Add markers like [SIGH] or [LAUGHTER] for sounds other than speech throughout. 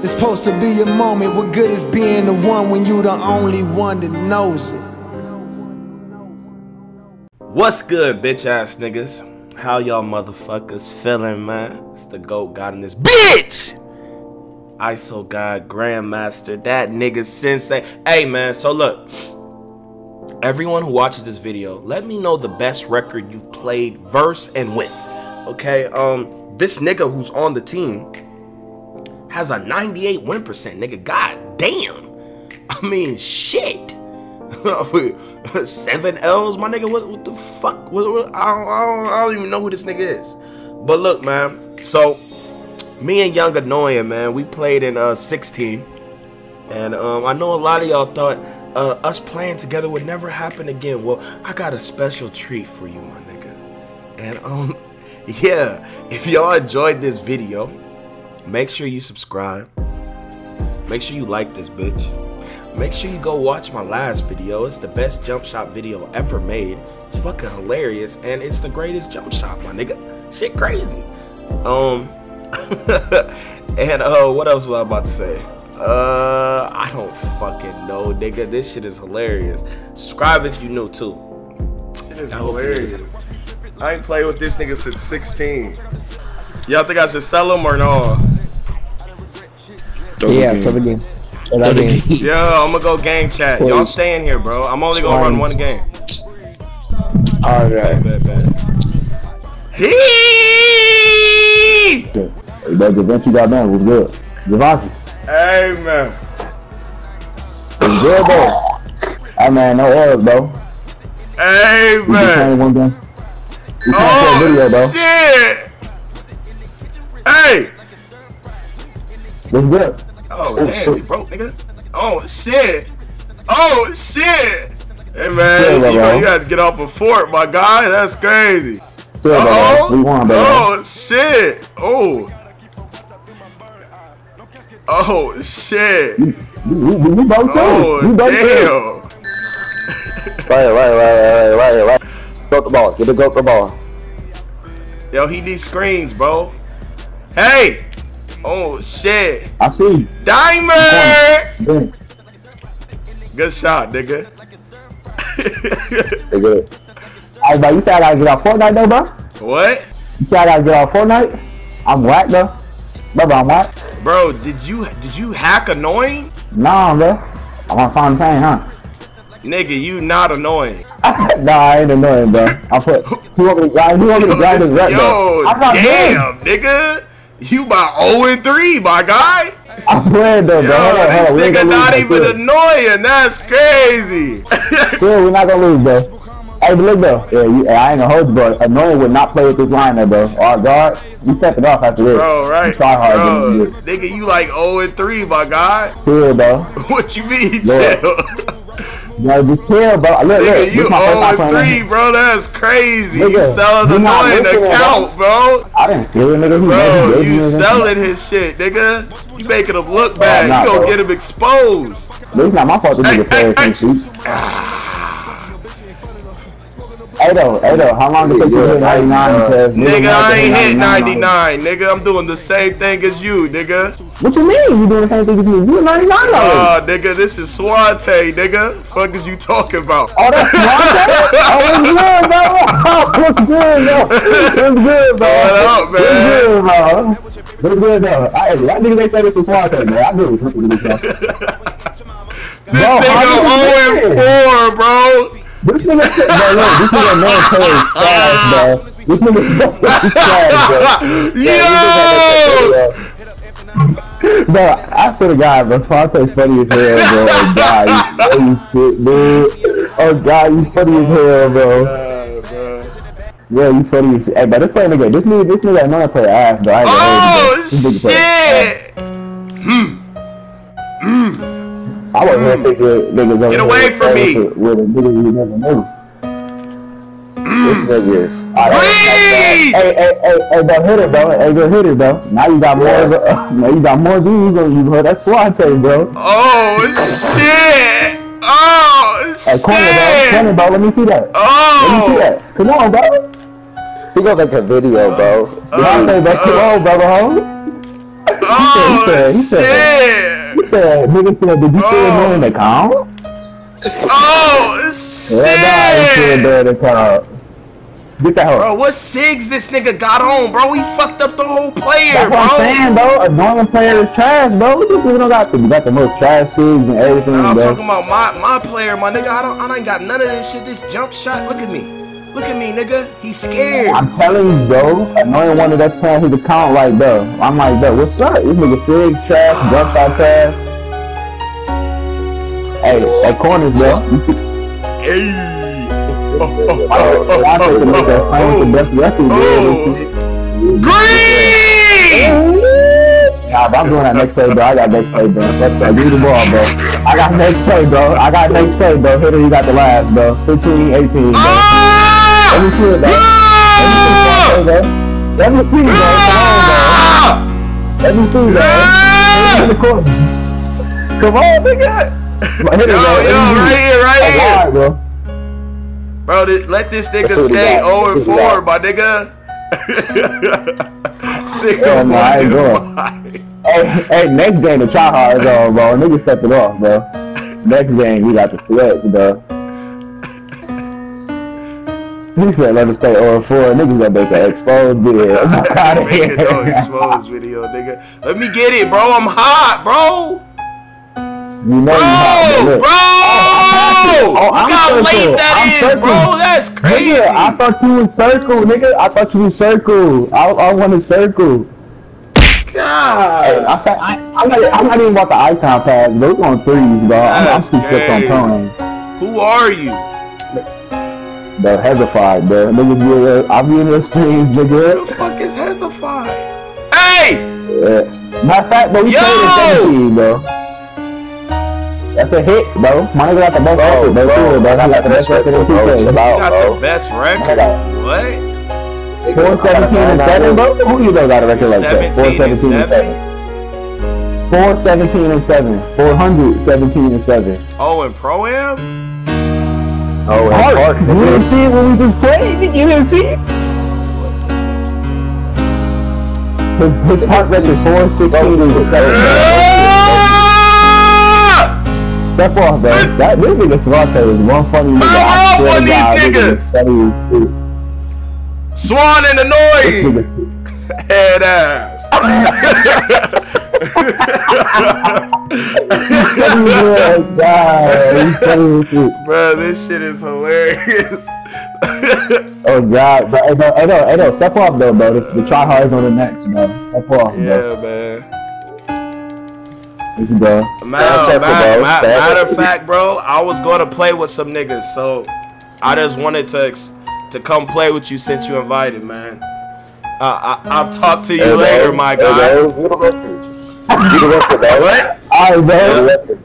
It's supposed to be a moment. What good is being the one when you the only one that knows it? What's good, bitch ass niggas? How y'all motherfuckers feeling, man? It's the GOAT God in this bitch! ISO God Grandmaster, that nigga sensei. Hey, man, so look. Everyone who watches this video, let me know the best record you've played verse and with. Okay, um, this nigga who's on the team has a 98 win percent, nigga. God damn. I mean, shit. [LAUGHS] Seven L's, my nigga. What, what the fuck? What, what, I, don't, I, don't, I don't even know who this nigga is. But look, man. So, me and Young Annoying, man, we played in uh 16. And um, I know a lot of y'all thought uh, us playing together would never happen again. Well, I got a special treat for you, my nigga. And um, [LAUGHS] yeah, if y'all enjoyed this video, make sure you subscribe. Make sure you like this bitch. Make sure you go watch my last video. It's the best jump shot video ever made. It's fucking hilarious and it's the greatest jump shot, my nigga. Shit crazy. Um [LAUGHS] and uh what else was I about to say? Uh I don't fucking know, nigga. This shit is hilarious. Subscribe if you new too. Shit is hilarious. I ain't played with this nigga since 16. Y'all think I should sell him or no? Yeah, so again. Yo, I'm gonna go game chat. Y'all stay in here, bro. I'm only gonna run one game. Alright. Bet, bet. He. That Javante got done was good. Javante. Hey man. Was good though. Hey man, no errors, bro. Hey We man. one game. We can't play a video Oh though. shit. Hey. What's good? Oh, Oh, damn, shit. you broke, nigga. Oh shit. Oh shit. Hey man, Yeah, you, know, you got to get off a fort, my guy. That's crazy. Good, Uh. We won, oh. Oh shit. Oh. Oh shit. You, you, you broke too. Oh you too. damn. [LAUGHS] Right, right, right, right, right, right. Go the ball. Get the go the ball. Yo, he needs screens, bro. Hey. Oh shit. I see. you. Diamond. Good. Shot, nigga. Good. Hey, bro, you said I gotta get off Fortnite though, bro? what? You said I gotta get off Fortnite? I'm whack though. Brother, I'm whack. Bro, did you did you hack annoying? Nah, bro. I'm on phone saying, huh? Nigga, you not annoying. [LAUGHS] nah, I ain't annoying, bro. I put. He want me to grind. He want me to [LAUGHS] grind his rep, Yo, though. I'm not playing. damn, nigga. You about 0 and 3, my guy. I'm playing though, bro. Yo, Hold hold this on. Nigga not lose, even annoying. That's crazy. [LAUGHS] Still, we're not gonna lose, bro. Hey, but look though. Yeah, you, I ain't gonna hold you, bro. Annoying would not play with this line, there, bro. Our guard, you stepping off after this. Bro, right? We try hard Bro, nigga, you like 0 and 3, my guy. Chill, bro. [LAUGHS] What you mean, Yeah. chill? Bro, just chill, bro. Look, look. Nigga, This you my first time 0 and playing 3, bro. That's crazy. Nigga, you selling not annoying account, bro. I didn't steal it, nigga. He Bro, you and selling his shit, nigga. You making him look bad. nah, you gonna bro. get him exposed. But it's not my fault this nigga fair hey. shit. Ah. Hey though, how long did it take you to hit 99? Nigga, I ain't hit 99. 99. Nigga, I'm doing the same thing as you, nigga. What you mean? You doing the same thing as me? You 99 already. Oh, nigga, this is Swante, nigga. Fuck is you talking about? Oh, that's [LAUGHS] smart. oh, it's good, bro. Oh, it's good, bro. It's good, bro. What up, man? It's good, bro. It's good, though. I, that nigga they said this was smart, man. I knew it was this, [LAUGHS] bro. This Bro, nigga how you 0 and 4, bro. This nigga, bro, look, this nigga military is trash, bro. This nigga [LAUGHS] is trash, bro. Yo! Bro, I swear to God, bro, Fonte's funny as hell, bro. Oh, God, you funny shit, dude. Oh, God, you funny as hell, bro. Uh, bro. Yeah, you funny as shit. Hey, but this nigga, this nigga, this nigga, another player ass, bro. I gonna hold you, bro. Oh, This nigga player ass. shit! I wasn't gonna think that niggas over Get away from me. with- With a nigga you never knew. This nigga is. Alright, Breathe! Hey, hey, hey, hey, bro, hit it, bro. Hey, go hit it, bro. Now you got more, uh, [LAUGHS] now you got more views on you, bro. That's Swante, bro. Oh, shit! Oh, Hey, corner, bro. Corner, shit! bro. Let me see that. Oh. Let me see Oh! that. Come on, bro. He gonna make a video, bro. Swante, bro. Come on, brother, ho. Oh [LAUGHS] said- he said- shit! He said, nigga said, did you Oh. oh feel more in the count? Oh Yeah, nah, he said shit! that in the count. Get that hoe. Bro, what SIGs this nigga got on, bro? He fucked up the whole player, That's what I'm saying, bro. A normal player is trash, bro. What people don't got the, you got the most trash suits and everything, I'm bro. talking about my my player, my nigga. I don't I ain't got none of this shit. This jump shot. Look at me. Look at me, nigga. He's scared. I'm telling you, bro. Annoying one of that's playing his account like, bro. I'm like, bro, what's up? This nigga Fig trash, jump shot trash. Hey, that corners, bro. Hey. I think the nigga playing the best record, Oh. Green. Nah, but I'm doing that next play, bro. I got next play, bro. Let's. Give the ball, bro. I got next play, bro. I got next play, bro. Hitter, you got the last, bro. 15, 18, bro. Ah! Let me see it, bro. Let me see, bro. Let me see, bro. On, bro. Let me see, bro. Ah! In the corner. Come on, nigga. Hit it, Yo, bro. yo, right here, right here. hard, bro. Bro, let this nigga see stay 0 and 4, my nigga. Stick on my going. Hey, hey, next game the try hard is on, bro. Nigga step it off, bro. Next game we got the flex, bro. He said let us stay 0 4. Niggas gonna make an exposed video. Out [LAUGHS] of Make it no here. exposed video, nigga. Let me get it, bro. I'm hot, bro. You know you hot, Bro, bro! Oh, Look I'm how circle. late that I'm is, circle. bro. That's crazy. Nigga, I thought you was circle, nigga. I thought you was circle. I, I wanted circle. Hey, God. I, I, I'm, not, I'm not even about the icon pass, bro. We're on threes, bro. I'm, I'm too on throwing. Who are you? Bro, hesified, bro. Nigga, be, I'll be in the streams, Who nigga. the fuck is Hezified? Hey! Yeah. Matter of fact, bro, we Yo! played in 17, bro. That's a hit, bro. My nigga got the best record, bro. Too, bro. He got the best record in bro. 2K. Chill You got bro. the best record. What? 417 and 7, bro? Who you know got a record like that? 17 and 7. 417 and 7. 417 and 7. Oh, and Pro Am? Oh, Park, Park, you didn't see it when we just played? You didn't see it? His, his park record 416 and 7. Ah! Step off, bro. That this nigga Swante [LAUGHS] is one funny nigga. Man, I roll swear on these niggas. nigga funny as. Swan and annoying. nigga- Head ass. [LAUGHS] funny God. He's funny as shit. Bro, this shit is hilarious. [LAUGHS] Oh God, but hey, no, hey, no, hey, no, step off though, bro. The, the try hard's on the next, bro. Step off, bro. yeah, man. This is bro. Matter, matter, matter, Stand matter up. of fact, bro, I was going to play with some niggas, so I just wanted to ex- to come play with you since you invited, man. Uh, I, I'll talk to you Hey, bro. later, my Hey, guy. bro. You the record. You record, bro. What? All right, You the bro. record.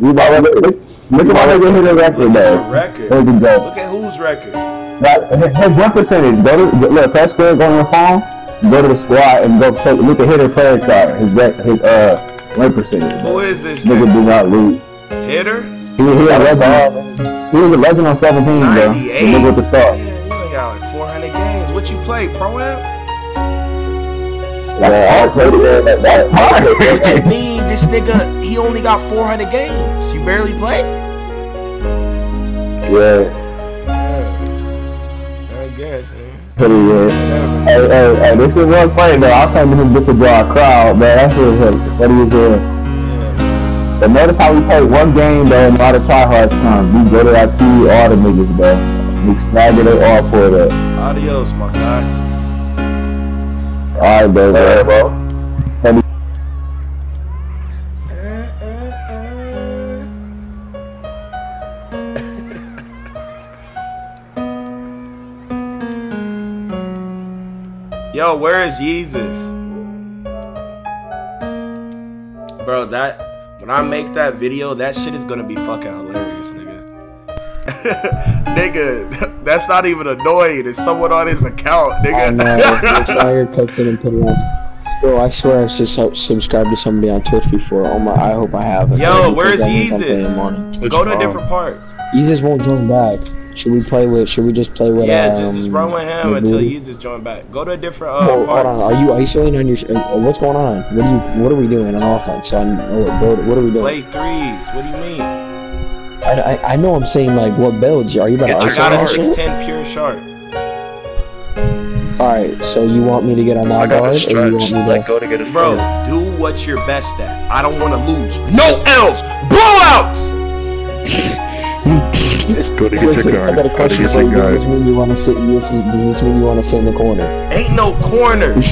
You about to look, look, look at my nigga hit a record, Your record. There we go. Look at who's record. That, his his win percentage. Go to look, press square, go on your phone, go to the squad, and go check. Look at hitter player chart. His rec, his uh win percentage. Who is this Nigga nigga? do not lose. Hitter? He, he, a That's legend. He was a legend on 17, bro. The 98? nigga with the star. Man, you only got like 400 games. What you play, Pro Am? Yeah, I played it, man. That, that, you that, mean? This nigga, he only got 400 games. You barely play? yeah. I guess, man. Pretty good. Hey, hey, hey, this is one funny though. I came to him just to draw a crowd, man. That's what him. What he was doing. Yeah. But notice how we play one game though, and all the tryhards come. We go to that key, all the niggas, bro. We snag it all for that. Adios, my guy. Alright, bro, Yeah, bro. bro. Yo, where is Yeezus? Bro, that when I make that video, that shit is gonna be fucking hilarious, nigga. [LAUGHS] nigga, [LAUGHS] that's not even annoying. It's someone on his account, nigga. I nigga. know. Looks like I [LAUGHS] clicked it and put it on. Bro, I swear I've sus- subscribed to somebody on Twitch before. Oh my, I hope I haven't. Yo, where's that means I'm Yeezus? him on Twitch Go to a different part. Yeezus won't join back. Should we play with? Should we just play with? Yeah, um, just, just run with him until Booty? you just join back. Go to a different uh, Oh, hold on. Are you isolating on your? Uh, what's going on? What are you? What are we doing on offense? So I what, what, what are we doing? Play threes. What do you mean? I, I, I know I'm saying like what builds? Are you about to I isolate got a on shit? 6'10 pure sharp. All right. So you want me to get on I that guard, the or you want me Let to? go to get his Bro, brother. do what you're best at. I don't want to lose. No L's. Blowouts. [LAUGHS] Go to get Listen, your I got a guard. Go to question for you. Does this mean you want to sit? This is, does this mean you want to sit in the corner? Ain't no corner. [LAUGHS]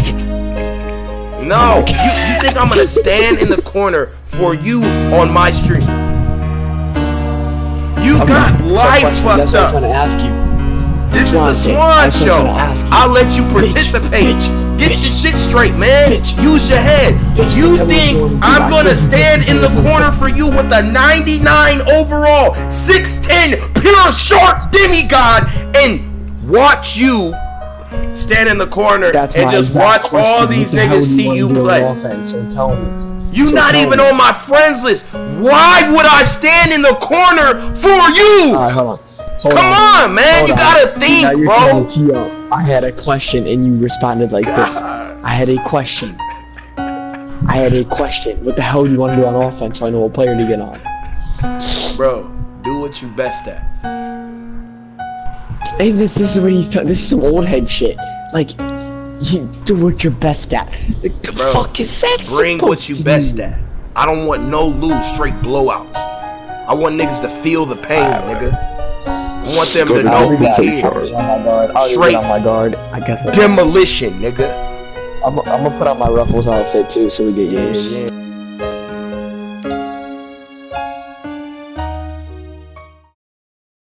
No, you, you think I'm gonna stand in the corner for you on my stream? You got So life fucked what I'm up. trying to ask you. This is the. Swan Show. trying to ask you. I'll let you participate. bitch, Get bitch. your shit straight, man. Bitch. Use your head. Bitch, you tell me what think you. I'm gonna stand bitch in the corner for you with a 99 overall, 6'10 pure short demigod and watch you stand in the corner That's and just watch all these the niggas see you play? Offense, so tell me. You So not even me. on my friends list. Why would I stand in the corner for you? All right, hold on. Hold Come on, man. Hold you on. gotta See, think, you're bro. to tee up. I had a question and you responded like this. I had a question. I had a question. What the hell do you want to do on offense so I know what player to get on? Bro, do what you best at. Hey, this this is what he's t- this is some old head shit. Like, you do what you're best at. Like, the Bro, fuck is that Bring what you to best mean? at. I don't want no lose, straight blowouts. I want niggas to feel the pain, nigga. I want them Go to to know the we here. part. on my guard. I'll Straight. on my guard. I guess I- Demolition, nigga. I'm, I'm gonna put on my Ruffles outfit too, so we get Yeah, yours. yeah.